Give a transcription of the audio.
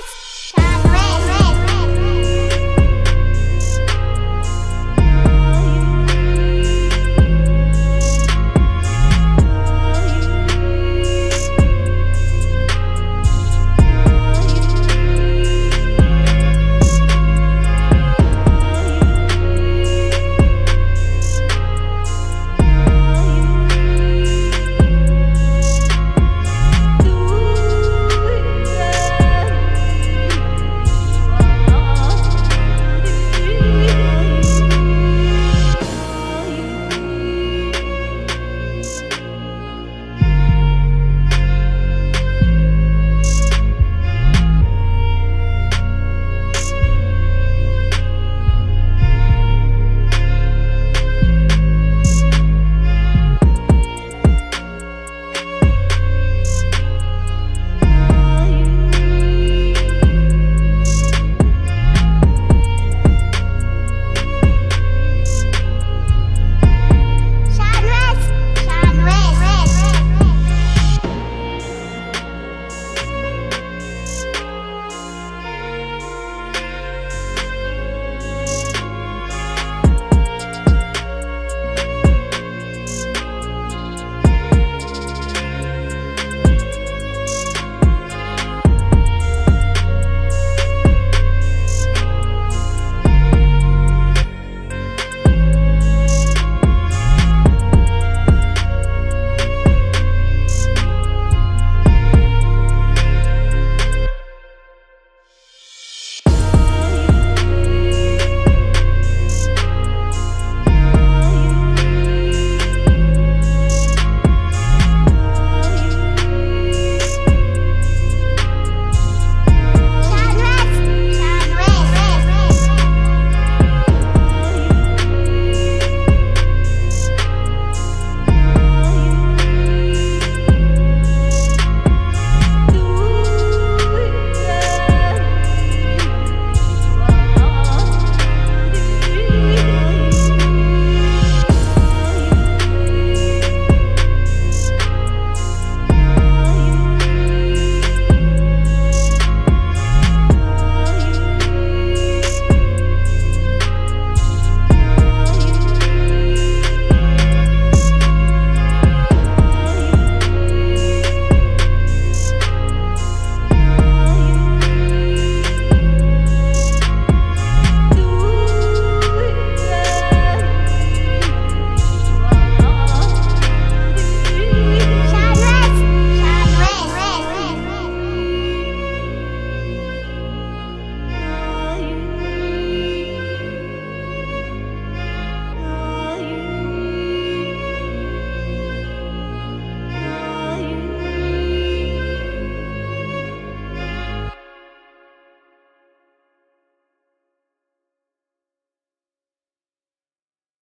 Yes!